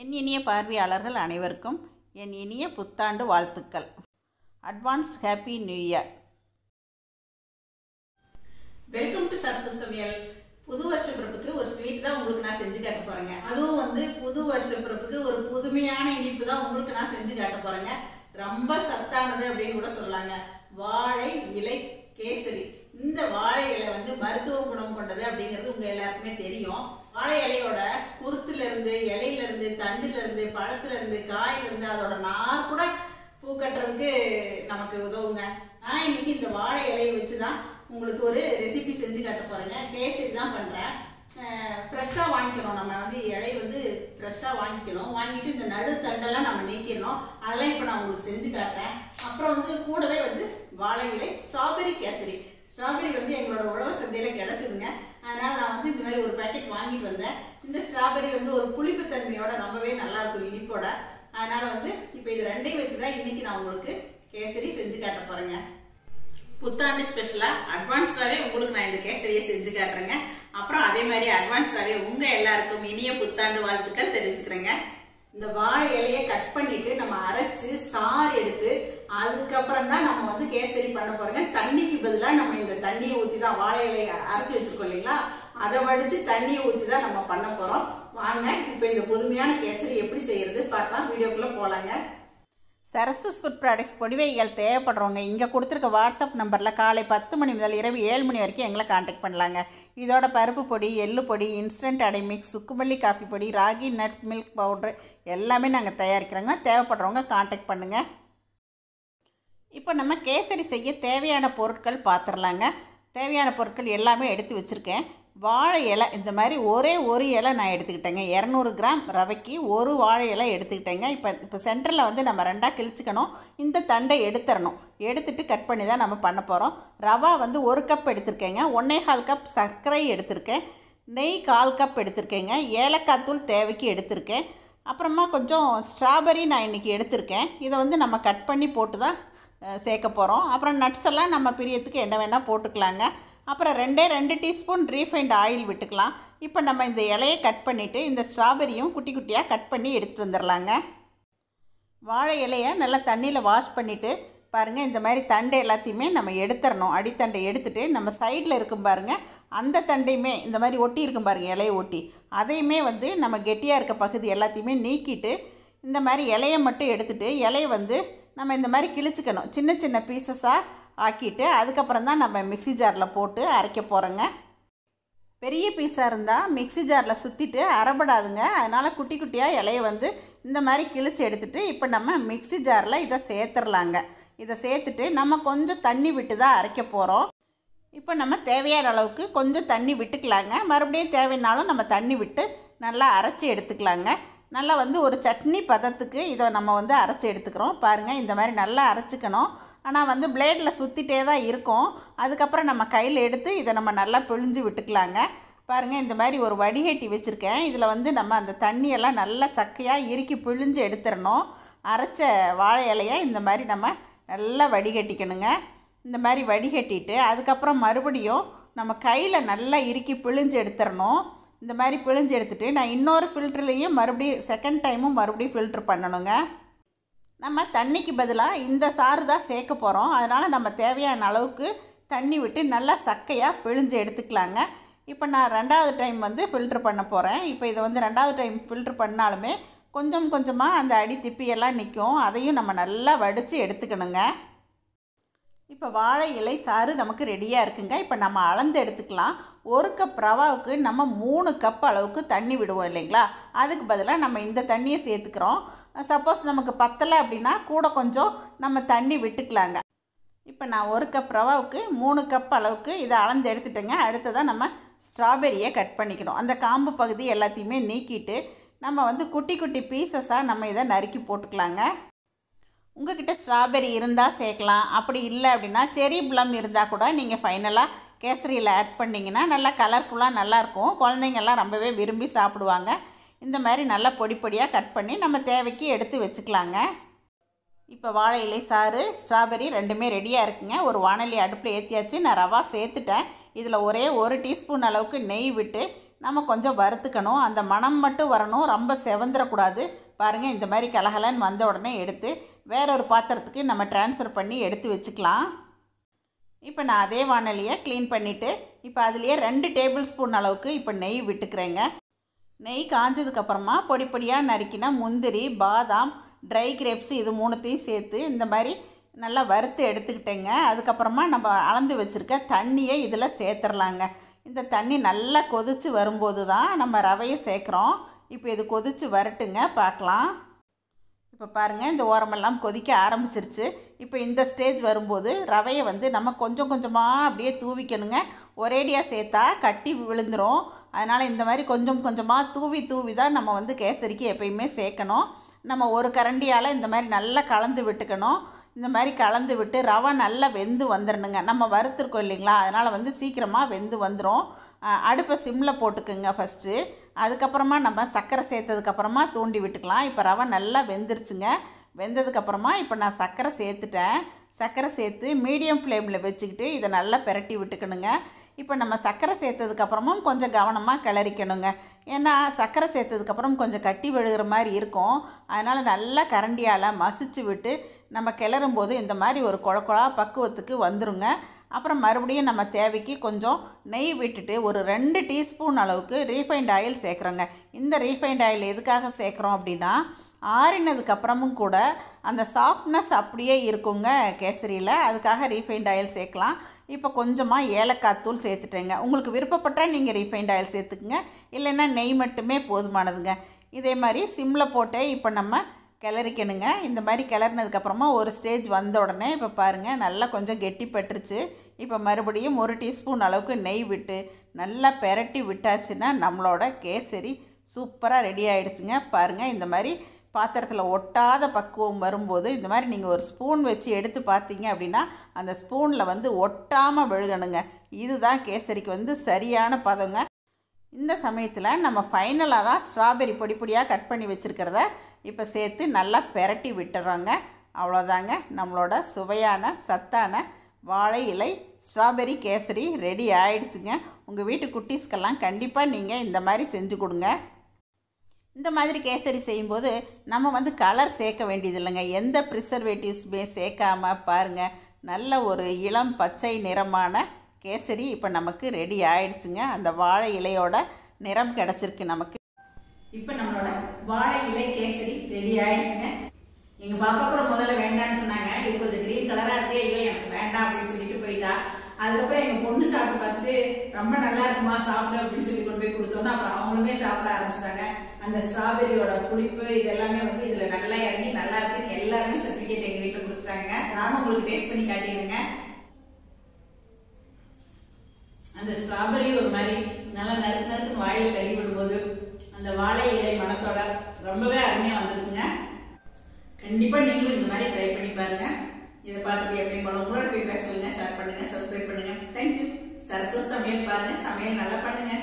என் இனிய பார்வையாளர்கள் அனைவருக்கும் என் இனிய புத்தாண்டு வாழ்த்துக்கள். Advance happy new year welcome to Sarasu சமையல் புது வருஷ பிறப்புக்கு ஒரு ஸ்வீட் தான் உங்களுக்கு நான் செஞ்சு காட்ட போறேங்க. அதுவும் வந்து புது வருஷ பிறப்புக்கு ஒரு புதுமையான இனிப்பு தான் உங்களுக்கு நான் செஞ்சு காட்ட போறேங்க. ரொம்ப சத்தானது அப்படின்னு கூட சொல்லலாங்க. வாழை இலை கேசரி. இந்த வாழை இலை வந்து மருத்துவ குணம் கொண்டது அப்படிங்கிறது உங்க எல்லாருக்குமே தெரியும். வாழை இலையோட குருத்துலேருந்து இலையிலேருந்து தண்டுலேருந்து பழத்துலேருந்து காயிலேருந்து அதோட நார் கூட பூ கட்டுறதுக்கு நமக்கு உதவுங்க. நான் இன்னைக்கு இந்த வாழை இலையை வச்சு தான் உங்களுக்கு ஒரு ரெசிபி செஞ்சு காட்ட போகிறேங்க கேசரி தான் பண்ணுறேன் ஃப்ரெஷ்ஷாக வாங்கிக்கிறோம் நம்ம வந்து இலை வந்து ஃப்ரெஷ்ஷாக வாங்கிக்கணும். வாங்கிட்டு இந்த நடு தண்டெல்லாம் நம்ம நீக்கிடணும். அதெல்லாம் இப்போ நான் உங்களுக்கு செஞ்சு காட்டுறேன். அப்புறம் வந்து கூடவே வந்து வாழை இலை ஸ்ட்ராபெரி கேசரி. ஸ்ட்ராபெரி வந்து எங்களோட உழவு சந்தையில் கிடச்சிதுங்க. அதனால் நான் வந்து இந்த மாதிரி ஒரு பேக்கெட் வாங்கிட்டு வந்தேன். இந்த ஸ்ட்ராபெரி வந்து ஒரு புளிப்பு தன்மையோட ரொம்பவே நல்லாயிருக்கும் இனிப்போட. அதனால் வந்து இப்போ இது ரெண்டையும் வச்சு தான் இன்றைக்கி நான் உங்களுக்கு கேசரி செஞ்சு காட்ட போகிறேங்க புத்தாண்டு ஸ்பெஷலாக அட்வான்ஸ்டாகவே உங்களுக்கு நான் இந்த கேசரியை செஞ்சு காட்டுறேங்க. அப்புறம் அதே மாதிரி அட்வான்ஸ்டாகவே உங்கள் எல்லாருக்கும் இனிய புத்தாண்டு வாழ்த்துக்கள் தெரிவிச்சுக்கிறேங்க. இந்த வாழை இலையை கட் பண்ணிட்டு நம்ம அரைச்சு சாறு எடுத்து அதுக்கப்புறம் தான் நம்ம வந்து கேசரி பண்ண போறோங்க. தண்ணிக்கு பதிலாக நம்ம இந்த தண்ணியை ஊற்றி தான் வாழை இலையை அரைச்சி வச்சிருக்கோம் இல்லைங்களா? அதை வடித்து தண்ணியை ஊற்றி தான் நம்ம பண்ண போகிறோம் வாங்க இப்போ இந்த புதுமையான கேசரி எப்படி செய்யறது பார்க்கலாம். வீடியோக்குள்ளே போகலாங்க சரஸ்வஸ் ஃபுட் ப்ராடக்ட்ஸ் பொடிவைகள் தேவைப்படுறவங்க இங்கே கொடுத்துருக்க வாட்ஸ்அப் நம்பரில் காலை பத்து மணி முதல் இரவு ஏழு மணி வரைக்கும் எங்களை காண்டாக்ட் பண்ணலாங்க. இதோட பருப்பு பொடி எள்ளு பொடி இன்ஸ்டன்ட் அடை மிக்ஸ் சுக்குமல்லி காஃபி பொடி ராகி நட்ஸ் மில்க் பவுட்ரு எல்லாமே நாங்கள் தயாரிக்கிறோங்க. தேவைப்படுறவங்க காண்டாக்ட் பண்ணுங்கள் இப்போ நம்ம கேசரி செய்ய தேவையான பொருட்கள் பார்த்துடலாங்க தேவையான பொருட்கள் எல்லாமே எடுத்து வச்சுருக்கேன். வாழை இலை இந்த மாதிரி ஒரே ஒரு இலை நான் எடுத்துக்கிட்டேங்க. இரநூறு கிராம் ரவைக்கு ஒரு வாழை இலை எடுத்துக்கிட்டேங்க. இப்போ இப்போ சென்டரில் வந்து நம்ம ரெண்டாக கிழிச்சிக்கணும். இந்த தண்டை எடுத்துடணும் எடுத்துட்டு கட் பண்ணி தான் நம்ம பண்ண போகிறோம் ரவா வந்து ஒரு கப் எடுத்திருக்கேங்க. ஒன்றே கால் கப் சர்க்கரை எடுத்திருக்கேன். நெய் கால் கப் எடுத்திருக்கேங்க. ஏலக்காய் தூள் தேவைக்கு எடுத்திருக்கேன். அப்புறமா கொஞ்சம் ஸ்ட்ராபெரி நான் இன்றைக்கி எடுத்திருக்கேன். இதை வந்து நம்ம கட் பண்ணி போட்டு தான் சேர்க்க போகிறோம் அப்புறம் நட்ஸ் எல்லாம் நம்ம பிரியத்துக்கு என்ன வேணால் போட்டுக்கலாங்க. அப்புறம் ரெண்டே ரெண்டு டீஸ்பூன் ரீஃபைண்ட் ஆயில் விட்டுக்கலாம். இப்போ நம்ம இந்த இலையை கட் பண்ணிவிட்டு இந்த ஸ்ட்ராபெரியும் குட்டி குட்டியாக கட் பண்ணி எடுத்துகிட்டு வந்துடலாங்க. வாழை இலையை நல்லா தண்ணியில் வாஷ் பண்ணிவிட்டு பாருங்கள் இந்த மாதிரி தண்டை எல்லாத்தையுமே நம்ம எடுத்துடணும். அடித்தண்டை எடுத்துகிட்டு நம்ம சைடில் இருக்கும் பாருங்கள் அந்த தண்டையுமே இந்த மாதிரி ஒட்டி இருக்கும் பாருங்கள் இலையை ஒட்டி. அதையுமே வந்து நம்ம கெட்டியாக இருக்க பகுதி எல்லாத்தையுமே நீக்கிட்டு இந்த மாதிரி இலையை மட்டும் எடுத்துகிட்டு இலையை வந்து நம்ம இந்த மாதிரி கிழிச்சிக்கணும். சின்ன சின்ன பீசஸாக ஆக்கிட்டு அதுக்கப்புறம் தான் நம்ம மிக்ஸி ஜாரில் போட்டு அரைக்க போகிறோங்க பெரிய பீஸாக இருந்தால் மிக்ஸி ஜாரில் சுற்றிட்டு அரைபடாதுங்க அதனால் குட்டி குட்டியாக இலையை வந்து இந்த மாதிரி கிழிச்சு எடுத்துகிட்டு இப்போ நம்ம மிக்ஸி ஜாரில் இதை சேர்த்துடலாங்க இதை சேர்த்துட்டு நம்ம கொஞ்சம் தண்ணி விட்டு தான் அரைக்க போகிறோம் இப்போ நம்ம தேவையான அளவுக்கு கொஞ்சம் தண்ணி விட்டுக்கலாங்க. மறுபடியும் தேவைன்னாலும் நம்ம தண்ணி விட்டு நல்லா அரைச்சி எடுத்துக்கலாங்க. நல்லா வந்து ஒரு சட்னி பதத்துக்கு இதை நம்ம வந்து அரைச்சி எடுத்துக்கிறோம். பாருங்கள் இந்த மாதிரி நல்லா அரைச்சிக்கணும். ஆனால் வந்து பிளேடில் சுற்றிட்டே தான் இருக்கும். அதுக்கப்புறம் நம்ம கையில் எடுத்து இதை நம்ம நல்லா பிழிஞ்சு விட்டுக்கலாங்க. பாருங்கள் இந்த மாதிரி ஒரு வடிகட்டி வச்சுருக்கேன். இதில் வந்து நம்ம அந்த தண்ணியெல்லாம் நல்லா சக்கையாக இறுக்கி பிழிஞ்சு எடுத்துடணும் அரைச்ச வாழை இலையை இந்த மாதிரி நம்ம நல்லா வடிகட்டிக்கணுங்க. இந்த மாதிரி வடிகட்டிட்டு அதுக்கப்புறம் மறுபடியும் நம்ம கையில் நல்லா இறுக்கி பிழிஞ்சு எடுத்துடணும் இந்த மாதிரி பிழிஞ்சு எடுத்துகிட்டு நான் இன்னொரு ஃபில்டர்லேயும் மறுபடியும் செகண்ட் டைமும் மறுபடியும் ஃபில்ட்ரு பண்ணணுங்க. நம்ம தண்ணிக்கு பதிலாக இந்த சாறு தான் சேர்க்க போகிறோம் அதனால் நம்ம தேவையான அளவுக்கு தண்ணி விட்டு நல்லா சக்கையாக பிழிஞ்சு எடுத்துக்கலாங்க. இப்போ நான் ரெண்டாவது டைம் வந்து ஃபில்ட்ரு பண்ண போகிறேன் இப்போ இதை வந்து ரெண்டாவது டைம் ஃபில்ட்ரு பண்ணாலுமே கொஞ்சம் கொஞ்சமாக அந்த அடி திப்பியெல்லாம் நிற்கும் அதையும் நம்ம நல்லா வடித்து எடுத்துக்கணுங்க. இப்போ வாழை இலை சாறு நமக்கு ரெடியாக இருக்குங்க. இப்போ நம்ம அளந்து எடுத்துக்கலாம். ஒரு கப் ரவாவுக்கு நம்ம மூணு கப் அளவுக்கு தண்ணி விடுவோம் இல்லைங்களா? அதுக்கு பதிலாக நம்ம இந்த தண்ணியை சேர்த்துக்கிறோம். சப்போஸ் நமக்கு பத்தலை அப்படின்னா கூட கொஞ்சம் நம்ம தண்ணி விட்டுக்கலாங்க. இப்போ நான் ஒரு கப் ரவாவுக்கு மூணு கப் அளவுக்கு இதை அளந்து எடுத்துட்டேங்க. அடுத்ததாக நம்ம ஸ்ட்ராபெரியை கட் பண்ணிக்கணும். அந்த காம்பு பகுதி எல்லாத்தையுமே நீக்கிட்டு நம்ம வந்து குட்டி குட்டி பீசஸாக நம்ம இதை நறுக்கி போட்டுக்கலாங்க. உங்ககிட்ட ஸ்ட்ராபெரி இருந்தால் சேர்க்கலாம். அப்படி இல்லை அப்படின்னா செரி ப்ளம் இருந்தால் கூட நீங்கள் ஃபைனலாக கேசரியில் ஆட் பண்ணிங்கன்னா நல்லா கலர்ஃபுல்லாக நல்லாயிருக்கும் குழந்தைங்கள்லாம் ரொம்பவே விரும்பி சாப்பிடுவாங்க. இந்த மாதிரி நல்லா பொடி பொடியாக கட் பண்ணி நம்ம தேவைக்கு எடுத்து வச்சுக்கலாங்க. இப்போ வாழை இலை சாறு ஸ்ட்ராபெரி ரெண்டுமே ரெடியாக இருக்குங்க. ஒரு வானொலி அடுப்பில் ஏற்றியாச்சு நான் ரவா சேர்த்துட்டேன். இதில் ஒரே ஒரு டீஸ்பூன் அளவுக்கு நெய் விட்டு நம்ம கொஞ்சம் வறுத்துக்கணும். அந்த மணம் மட்டும் வரணும். ரொம்ப செவந்துடக்கூடாது பாருங்கள் இந்த மாதிரி கலகலன்னு வந்த உடனே எடுத்து வேற ஒரு பாத்திரத்துக்கு நம்ம ட்ரான்ஸ்ஃபர் பண்ணி எடுத்து வச்சுக்கலாம். இப்போ நான் அதே வானலியை க்ளீன் பண்ணிவிட்டு இப்போ அதுலேயே ரெண்டு டேபிள் ஸ்பூன் அளவுக்கு இப்போ நெய் விட்டுக்கிறேங்க. நெய் காஞ்சதுக்கப்புறமா பொடி பொடியாக நறுக்கினா முந்திரி பாதாம் ட்ரை கிரேப்ஸ் இது மூணுத்தையும் சேர்த்து இந்த மாதிரி நல்லா வறுத்து எடுத்துக்கிட்டேங்க. அதுக்கப்புறமா நம்ம அளந்து வச்சுருக்க தண்ணியை இதில் சேர்த்துடலாங்க இந்த தண்ணி நல்லா கொதித்து வரும்போது தான் நம்ம ரவையை சேர்க்குறோம். இப்போ இது கொதித்து வரட்டுங்க பார்க்கலாம். இப்போ பாருங்கள் இந்த ஓரமெல்லாம் கொதிக்க ஆரம்பிச்சிருச்சு. இப்போ இந்த ஸ்டேஜ் வரும்போது ரவையை வந்து நம்ம கொஞ்சம் கொஞ்சமாக அப்படியே தூவிக்கணுங்க. ஒரேடியாக சேர்த்தா கட்டி விழுந்துடும் அதனால் இந்த மாதிரி கொஞ்சம் கொஞ்சமாக தூவி தூவி தான் நம்ம வந்து கேசரிக்கு எப்பயுமே சேர்க்கணும். நம்ம ஒரு கரண்டியால் இந்த மாதிரி நல்லா கலந்து விட்டுக்கணும். இந்த மாதிரி கலந்து விட்டு ரவை நல்லா வெந்து வந்துடணுங்க நம்ம வறுத்துருக்கோம் இல்லைங்களா? அதனால் வந்து சீக்கிரமாக வெந்து வந்துடும் அடுப்பை சிம்மில் போட்டுக்குங்க ஃபஸ்ட்டு அதுக்கப்புறமா நம்ம சர்க்கரை சேர்த்ததுக்கப்புறமா தூண்டி விட்டுக்கலாம். இப்போ ரவை நல்லா வெந்துருச்சுங்க. வெந்ததுக்கப்புறமா இப்போ நான் சர்க்கரை சேர்த்துட்டேன். சர்க்கரை சேர்த்து மீடியம் ஃப்ளேமில் வச்சுக்கிட்டு இதை நல்லா பெரட்டி விட்டுக்கணுங்க. இப்போ நம்ம சர்க்கரை சேர்த்ததுக்கப்புறமும் கொஞ்சம் கவனமாக கிளறிக்கணுங்க. ஏன்னா சர்க்கரை சேர்த்ததுக்கப்புறம் கொஞ்சம் கட்டி விழுகிற மாதிரி இருக்கும். அதனால் நல்லா கரண்டியால் மசிச்சு விட்டு நம்ம கிளறும் போது இந்த மாதிரி ஒரு குழக்குழா பக்குவத்துக்கு வந்துருங்க. அப்புறம் மறுபடியும் நம்ம தேவைக்கு கொஞ்சம் நெய் விட்டுட்டு ஒரு ரெண்டு டீஸ்பூன் அளவுக்கு ரீஃபைண்ட் ஆயில் சேர்க்குறோங்க. இந்த ரீஃபைண்ட் ஆயில் எதுக்காக சேர்க்குறோம் அப்படின்னா ஆறினதுக்கப்புறமும் கூட அந்த சாஃப்ட்னஸ் அப்படியே இருக்குங்க கேசரியில். அதுக்காக ரீஃபைண்ட் ஆயில் சேர்க்கலாம். இப்போ கொஞ்சமாக ஏலக்காய் தூள் சேர்த்துட்டேங்க. உங்களுக்கு விருப்பப்பட்டால் நீங்கள் ரீஃபைண்ட் ஆயில் சேர்த்துக்குங்க. இல்லைன்னா நெய் மட்டுமே போதுமானதுங்க. இதே மாதிரி சிம்மில் போட்டே இப்போ நம்ம கிளறிக்கணுங்க. இந்த மாதிரி கிளறினதுக்கப்புறமா ஒரு ஸ்டேஜ் வந்த உடனே இப்போ பாருங்கள் நல்லா கொஞ்சம் கெட்டி பட்டுருச்சு. இப்போ மறுபடியும் ஒரு டீஸ்பூன் அளவுக்கு நெய் விட்டு நல்லா பெரட்டி விட்டாச்சுன்னா நம்மளோட கேசரி சூப்பராக ரெடி ஆகிடுச்சுங்க பாருங்கள் இந்த மாதிரி பாத்திரத்தில் ஒட்டாத பக்குவம் வரும்போது இந்த மாதிரி நீங்கள் ஒரு ஸ்பூன் வச்சு எடுத்து பார்த்தீங்க அப்படின்னா அந்த ஸ்பூனில் வந்து ஒட்டாமல் விழுகணுங்க. இதுதான் கேசரிக்கு வந்து சரியான பதங்க. இந்த சமயத்தில் நம்ம ஃபைனலாக தான் ஸ்ட்ராபெரி பொடி பொடியாக கட் பண்ணி வச்சுருக்கிறத இப்போ சேர்த்து நல்லா பெரட்டி விட்டுறோங்க. அவ்வளோதாங்க நம்மளோட சுவையான சத்தான வாழை இலை ஸ்ட்ராபெரி கேசரி ரெடி ஆயிடுச்சுங்க. உங்கள் வீட்டு குட்டீஸ்க்கெல்லாம் கண்டிப்பாக நீங்கள் இந்த மாதிரி செஞ்சு கொடுங்க. இந்த மாதிரி கேசரி செய்யும்போது நம்ம வந்து கலர் சேர்க்க வேண்டியதில்லைங்க. எந்த ப்ரிசர்வேட்டிவ்ஸுமே சேர்க்காமல் பாருங்கள் நல்ல ஒரு இளம் பச்சை நிறமான கேசரி இப்போ நமக்கு ரெடி ஆயிடுச்சுங்க. அந்த வாழை இலையோட நிறம் கிடச்சிருக்கு நமக்கு. இப்போ நம்மளோட வாழை இலை கேசரி ரெடி ஆயிடுச்சுங்க. எங்கள் பாப்பா கூட முதல்ல வேண்டாம்னு சொன்னாங்க. இது கொஞ்சம் க்ரீன் கலராக இருக்கு. ஐயோ எனக்கு வேண்டாம் அப்படின்னு சொல்லிட்டு போயிட்டா. அதுக்கப்புறம் எங்கள் பொண்ணு சாப்பிட்டு பார்த்துட்டு ரொம்ப நல்லா இருக்குமா சாப்பிடு அப்படின்னு சொல்லி கொண்டு போய் கொடுத்தோன்னா அப்புறம் அவங்களுமே சாப்பிட ஆரம்பிச்சிட்டாங்க. அந்த ஸ்ட்ராபெரியோட புளிப்பு இதெல்லாமே வந்து இதுல நல்லா இறங்கி நல்லா இருக்குன்னு எல்லாருமே சர்டிபிகேட் எங்க வீட்டுல கொடுத்துட்டாங்க. நானும் உங்களுக்கு டேஸ்ட் பண்ணி காட்டிடுங்க அந்த ஸ்ட்ராபெரி ஒரு மாதிரி நல்லா நறுக்கு நறுக்கு வாயில் கடி விடும்போது அந்த வாழை இலை மனத்தோட ரொம்பவே அருமையா வந்திருக்குங்க. கண்டிப்பா நீங்களும் இந்த மாதிரி ட்ரை பண்ணி பாருங்க. இதை பார்த்துட்டு எப்படி போல உங்களோட ஃபீட்பேக் சொல்லுங்க ஷேர் பண்ணுங்க சப்ஸ்கிரைப் பண்ணுங்க. தேங்க்யூ சரஸ்வ சமையல் பாருங்க. சமையல் நல்லா பண்ணுங்க.